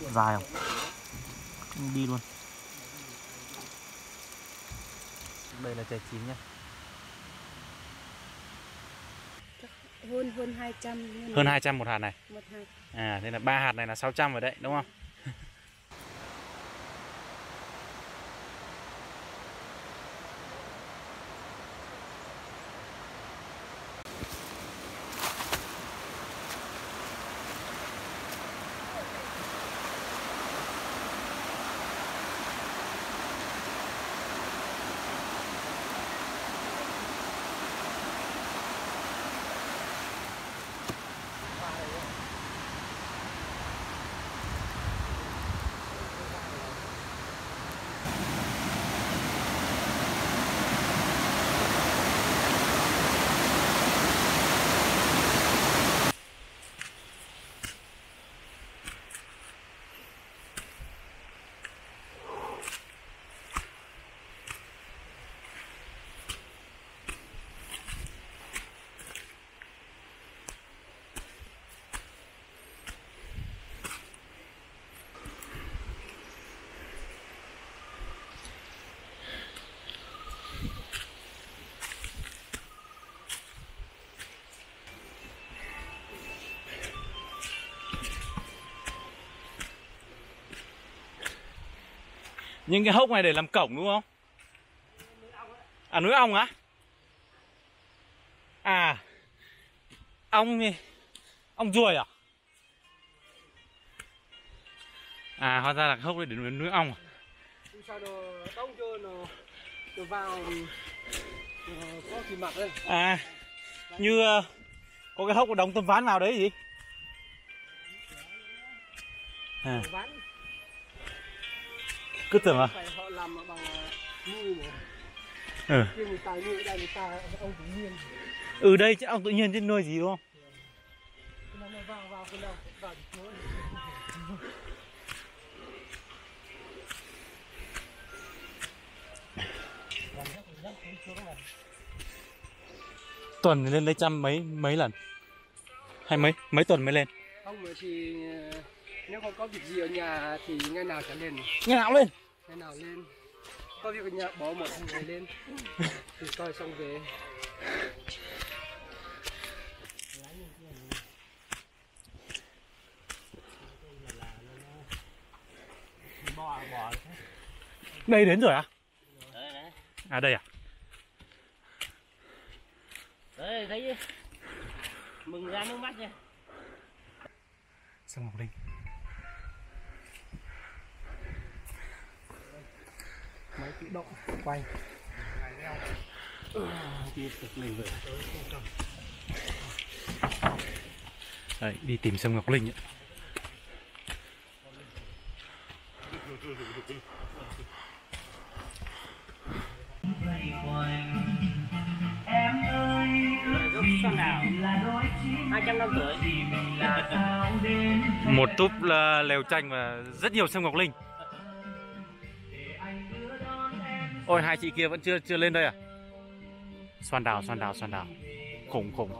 dài không? Đi luôn. Đây là chè chín nhá. Hơn hơn 200 nhưng hơn 200 một hạt này. Một hạt. À thế là ba hạt này là 600 rồi đấy đúng không Nhưng cái hốc này để làm cổng đúng không? À núi ong á? À Ong? Ong ruồi à? À hóa ra là hốc này để núi, núi ong à? sao nó đông chưa nó nó vào nó có thịt mặt đây À Như ờ, Có cái hốc đóng tấm ván vào đấy gì? À, ván cứ tưởng là phải họ làm bằng Ừ. Như đây ta ông tự nhiên. Ừ đây chứ ong tự nhiên trên nuôi gì đúng không? Tuần lên lấy trăm mấy mấy lần? Hay mấy mấy tuần mới lên? Không thì ờ, nếu không có việc gì ở nhà thì ngày nào chẳng lên. Ngày nào lên. Ngày nào lên. Có việc ở nhà bỏ một ngày lên. Thì coi xong về. Đây đến rồi à? À đây à? Đấy, thấy mừng ra nước mắt nha. Sông Ngọc Linh máy tự động quay Đấy, đi tìm sông Ngọc Linh ấy. Xoan đào 200 năm tuổi Một túp là lều tranh và rất nhiều sông Ngọc Linh Ôi hai chị kia vẫn chưa chưa lên đây à? Xoan đào, xoan đào, xoan đào. Khủng khủng.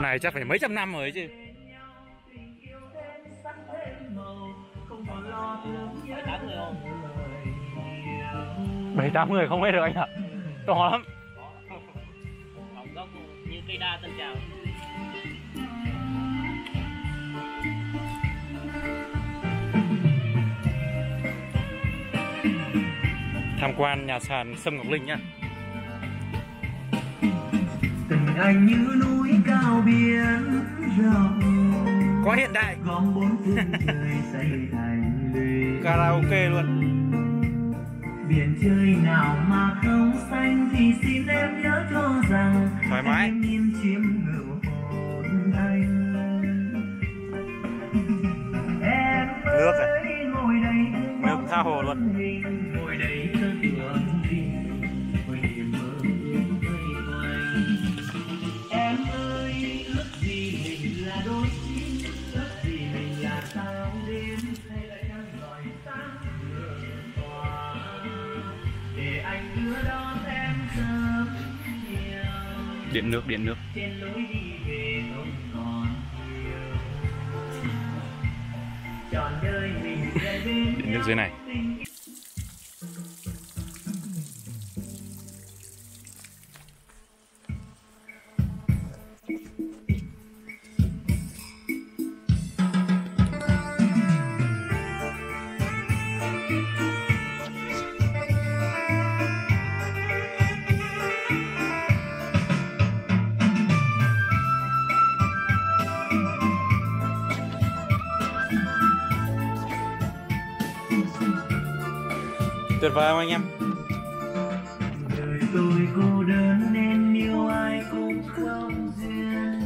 Này chắc phải mấy trăm năm rồi chứ. Bảy tám người không hết được anh ạ. To lắm. Gốc như cây đa tân trào. Tham quan nhà sàn sông Ngọc Linh nhá. Tình anh như núi cao biển rộng. Có hiện đại. Gom bốn phương trời xây thành lũy Karaoke luôn. Biển trời nào mà không xanh thì xin em nhớ cho rằng Thoải mái. em nghiêm chiếm ngự hồn anh. Em Nước à? ơi ngồi đây Nước tha hồ luôn điện nước điện nước. Điện nước dưới này. Tuyệt vời không anh em? đời tôi cô đơn nên yêu ai cũng không duyên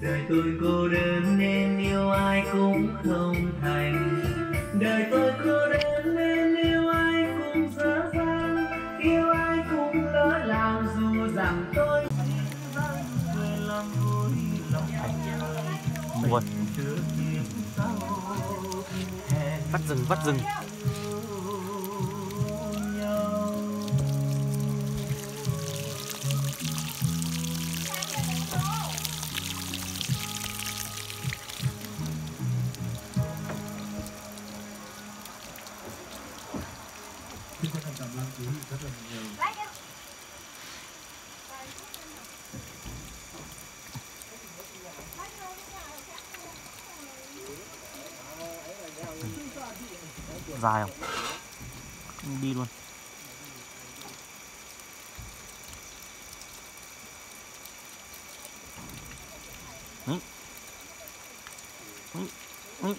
đời tôi cô đơn nên yêu ai cũng không thành đời tôi cô đơn nên yêu ai cũng dở dang yêu ai cũng lỡ làng dù rằng tôi về làm vui lòng Buồn. Vắt rừng, vắt rừng. Dài không? Đi luôn. Đấy. Đấy. Đấy.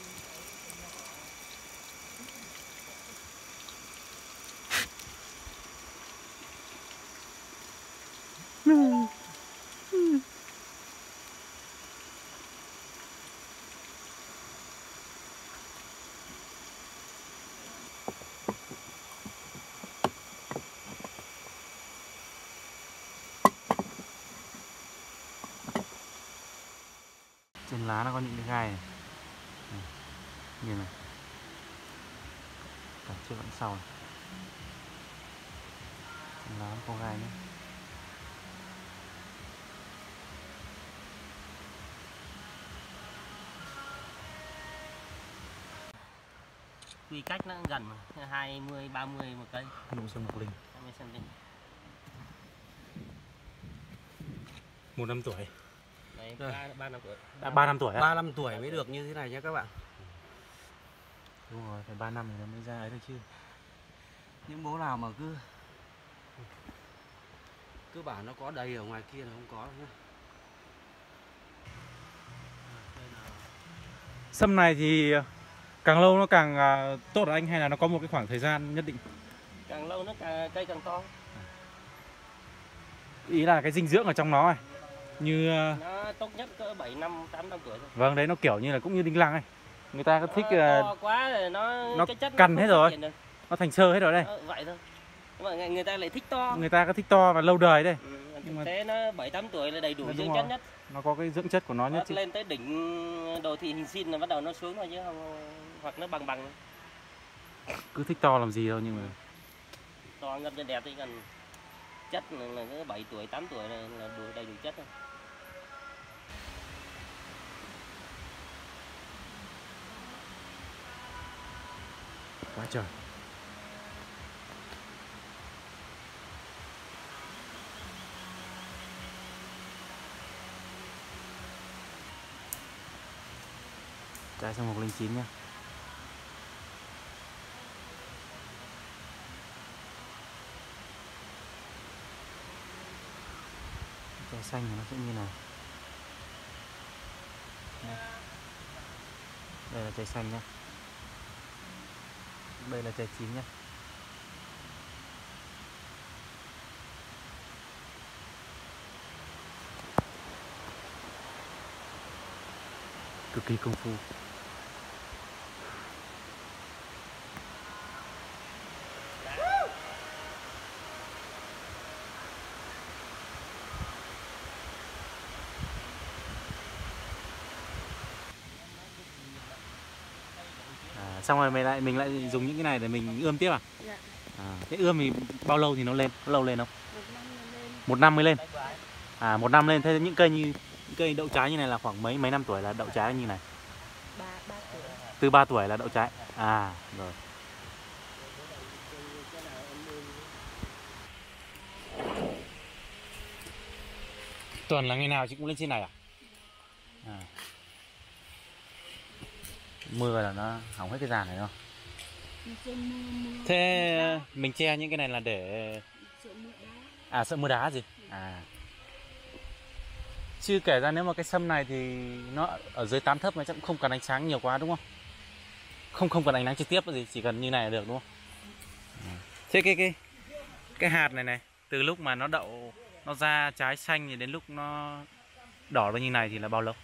Trên lá nó có những cái gai này. Này, Như này. Cả trước lẫn sau này. Trên lá nó có gai nữa. quy cách nó gần mà 20 30 một cây Nụ sông Ngọc Linh. 20 cm Một năm tuổi. Đấy Rồi. ba ba năm tuổi À, 3 năm tuổi á? 35 tuổi mới được như thế này nhé các bạn Đúng rồi, phải 3 năm thì nó mới ra ấy được chứ. những bố nào mà cứ cứ bảo nó có đầy ở ngoài kia là không có đâu nhá Sâm này thì càng lâu nó càng à, tốt anh hay là nó có một cái khoảng thời gian nhất định? càng lâu nó càng cây càng to Ý là cái dinh dưỡng ở trong nó này. Như à, nó tốt nhất cỡ 7 năm 8 năm tuổi thôi vâng đấy nó kiểu như là cũng như đinh lăng ấy. Người ta có thích nó à, to quá rồi nó, nó cái chất căn không hết rồi. nó thành sơ hết rồi đây. Ờ, vậy thôi nhưng mà người- người ta lại thích to Người ta có thích to và lâu đời đây. ừ, nhưng mà- tế nó 7 8 tuổi là đầy đủ dưỡng rồi. chất nhất Nó có cái dưỡng chất của nó nhất Nó chứ. lên tới đỉnh đồ thị hình sin là bắt đầu nó xuống thôi chứ không hoặc nó bằng bằng Cứ thích to làm gì đâu nhưng mà to ngâm cho đẹp thì cần chất là, là cái 7 tuổi 8 tuổi là, là đủ đầy đủ chất rồi quá trời. Trái sông Ngọc Linh chín nhá. Trái xanh thì nó sẽ như này. Đây. Là trái xanh nhá. Đây là trái chín nhé, Cực kỳ công phu. À, xong rồi mày lại mình lại dùng những cái này để mình ươm tiếp à? Dạ. À, thế ươm thì bao lâu thì nó lên? Có lâu lên không? một năm nó lên Một năm mới lên. À một năm lên thế những cây như những cây đậu trái như này là khoảng mấy mấy năm tuổi là đậu trái như này. ba ba tuổi Từ 3 tuổi là đậu trái. À, rồi. Tuần là ngày nào chị cũng lên trên này à? À. Mưa là nó hỏng hết cái giàn này không? Thế mình che những cái này là để à sợ mưa đá gì? À. Chứ kể ra nếu mà cái sâm này thì nó ở dưới tán thấp mà chắc cũng không cần ánh sáng nhiều quá đúng không? Không không cần ánh nắng trực tiếp gì, chỉ cần như này là được đúng không? Thế cái cái cái hạt này này, từ lúc mà nó đậu nó ra trái xanh thì đến lúc nó đỏ như này thì là bao lâu?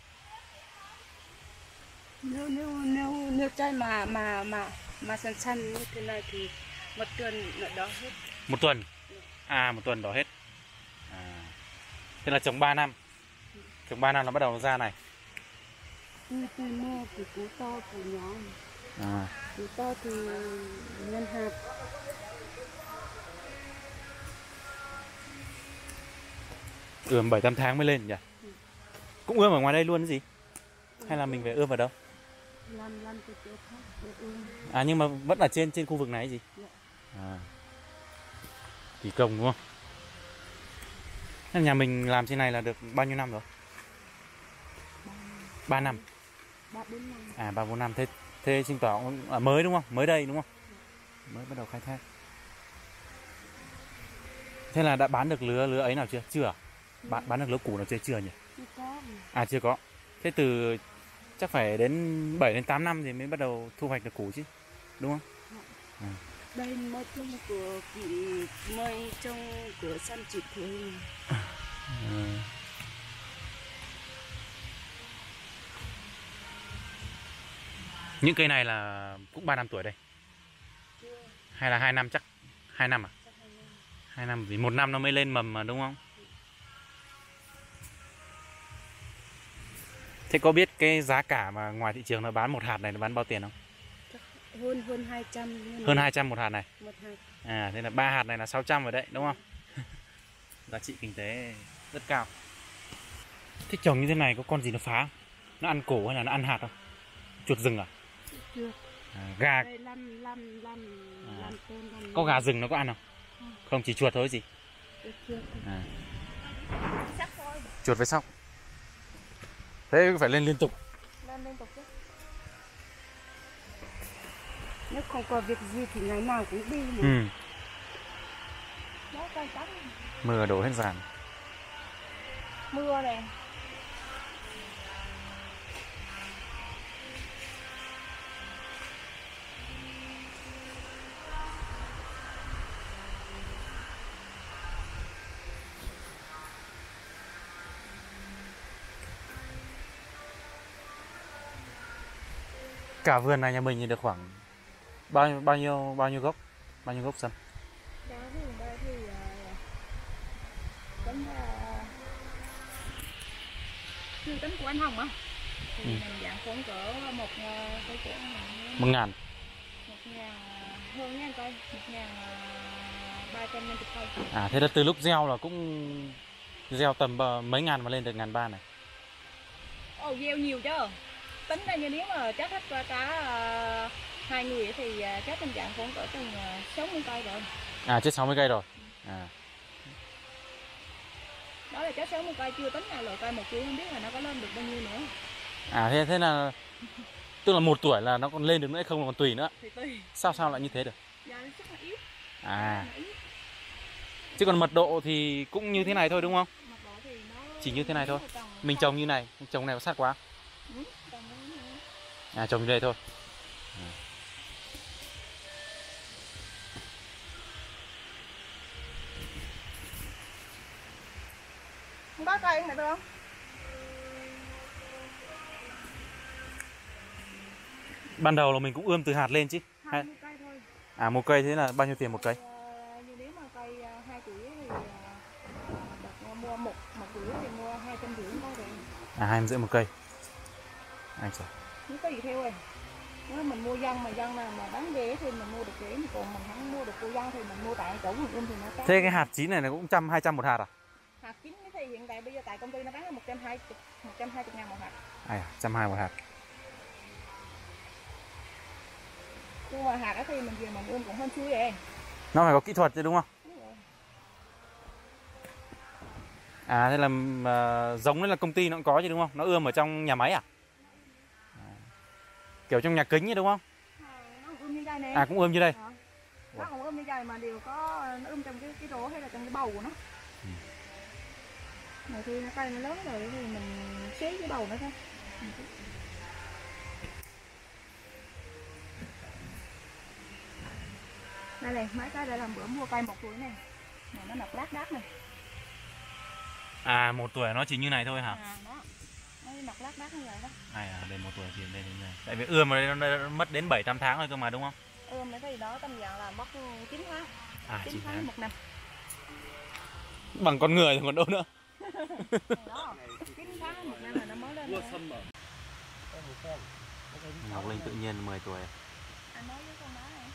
Nếu nếu nếu nếu trái mà mà mà mà săn săn như thế này thì một tuần nó đó hết Một tuần. À một tuần đỏ hết. À. Thế là trồng 3 năm. Trồng 3 năm nó bắt đầu ra này. tươi tươi mô thì củ to củ nhỏ À. củ to thì nhân hạt ươm bảy tám tháng mới lên nhỉ cũng ươm ở ngoài đây luôn gì hay là mình phải ươm vào đâu làm làm cái chỗ khác à nhưng mà vẫn ở trên trên khu vực này gì? Dạ. à. Kỳ công đúng không? Nhà mình làm trên này là được bao nhiêu năm rồi? Ba năm. Ba bốn năm. À ba bốn năm. Thế thế chứng tỏ cũng- mới đúng không? Mới đây đúng không? Mới bắt đầu khai thác. Thế là đã bán được lứa lứa ấy nào chưa? Chưa à? bán bán được lứa củ nào chưa? Chưa nhỉ? Chưa có. À chưa có. Thế từ chắc phải đến 7 đến 8 năm thì mới bắt đầu thu hoạch được củ chứ. Đúng không? đây mới trong của chị mới trong của săn chị thôi Những cây này là cũng 3 năm tuổi đây. Hay là 2 năm chắc 2 năm à? 2 năm vì một năm nó mới lên mầm mà đúng không? Thế có biết cái giá cả mà ngoài thị trường nó bán một hạt này nó bán bao tiền không? hơn hơn hai trăm Hơn 200 một hạt này. một hạt À thế là ba hạt này là 600 rồi đấy, đúng không? Giá trị kinh tế rất cao. Thế trồng như thế này có con gì nó phá không? Nó ăn cổ hay là nó ăn hạt không? Chuột rừng à? à gà đây lăm lăm lăm À. tên có gà rừng nó có ăn không? Không chỉ chuột thôi gì. chưa À. Chuột với sóc. Thế phải lên liên tục. lên liên tục chứ nếu không có việc gì thì ngày nào cũng đi mà Ừ. đó Mưa đổ hết dàn. mưa này Cả vườn này nhà mình thì được khoảng bao nhiêu bao nhiêu bao nhiêu gốc? Bao nhiêu gốc sâm? đó thì đây chưa tính của anh Hồng á thì Ừ. mình dạng khoảng cỡ một à, cái của Một ngàn. một ngàn hơn ngàn cây một ngàn ba trăm năm cây À thế là từ lúc gieo là cũng gieo tầm ờ, mấy ngàn mà lên được ngàn ba này. ồ gieo nhiều chứ tính ra như nếu mà chắc hết qua cả hai người thì à, chắc tình trạng khoảng cỡ chừng à, sáu mươi cây rồi À chết 60 cây rồi. À đó là sáu mươi cây chưa tính là loại cây một chưa không biết là nó có lên được bao nhiêu nữa à thế thế là tức là một tuổi là nó còn lên được nữa hay không là còn tùy nữa. thì tùy Sao sao lại như thế được? nó chắc là yếu À chứ còn mật độ thì cũng như thế này thôi đúng không? Mặt độ thì nó Chỉ như thế này thôi. Mình trồng như này, trồng này có sát quá. Ừ, trồng như thế này. À trồng như đây thôi. không có cây này được không Ban đầu là mình cũng ươm từ hạt lên chứ. hai cây thôi À một cây thế là bao nhiêu tiền một cây? Ờ, như nếu mà cây ờ, hai thì ờ, đợt mua một một tuổi thì mua hai trăm rưỡi thôi rồi À hai rưỡi một cây. Anh trời. Gì theo rồi nếu mình mua dân mà dân nào mà bán ghế thì mình mua được mà còn mình không mua được cô dân thì mình mua tại chỗ mình thì nó có. Thế cái hạt chín này nó cũng trăm hai trăm một hạt à? hạt chín thì hiện tại bây giờ tại công ty nó bán là một trăm hai một trăm hai ngàn một hạt. À trăm hai một hạt. nhưng mà hạt ấy thì mình về mình ươm cũng hơn chui vậy nó phải có kỹ thuật chứ đúng không? Đúng à thế là ờ, giống đấy là công ty nó cũng có chứ đúng không? Nó ươm ở trong nhà máy À. kiểu trong nhà kính ấy đúng không? À, nó ươm như đây nè. À cũng ươm như đây. Đó. nó cũng ươm như vậy mà đều có nó ươm trong cái cái rổ hay là trong cái bầu của nó. Ừ. rồi khi nó cây nó lớn rồi thì mình xé cái bầu nó thôi. Đây này mấy cái đây làm bữa mua cây một tuổi này mà nó mọc lác đác này à một tuổi nó chỉ như này thôi hả? À đó mọc lác đác như vậy đó. À, à đây một tuổi chỉ đây như này tại vì ươm ở đây nó, nó mất đến 7 8 tháng rồi cơ mà đúng không? Ươm mấy cái gì đó tầm dạng là mất 9 tháng. À 9 chỉ tháng một năm. Bằng con người thì còn đâu nữa. Đó 9 tháng một năm là nó mới lên sâm mà. Ngọc Linh tự nhiên 10 tuổi. Anh nói với con má này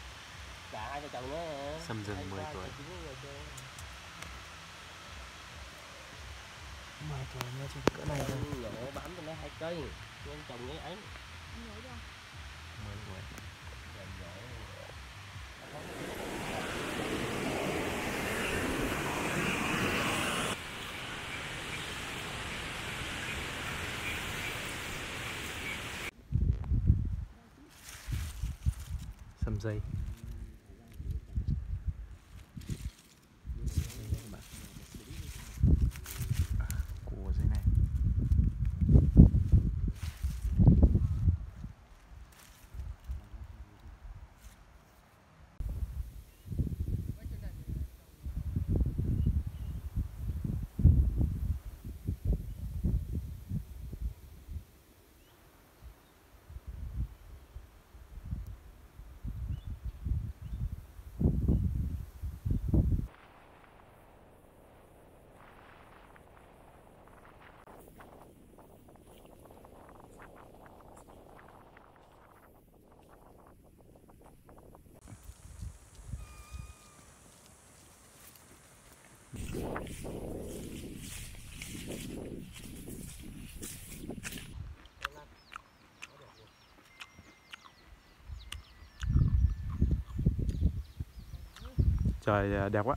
cả hai vợ chồng nó Xâm rừng 10 tuổi. Mười tuổi nha chỉ cỡ này thôi. nhỏ bám cho nó hai cây. Nhưng trồng ấy nhổ cho 10 tuổi. Sâm dây Đây nha các bạn. À, củ ở dưới này trời à, đẹp quá.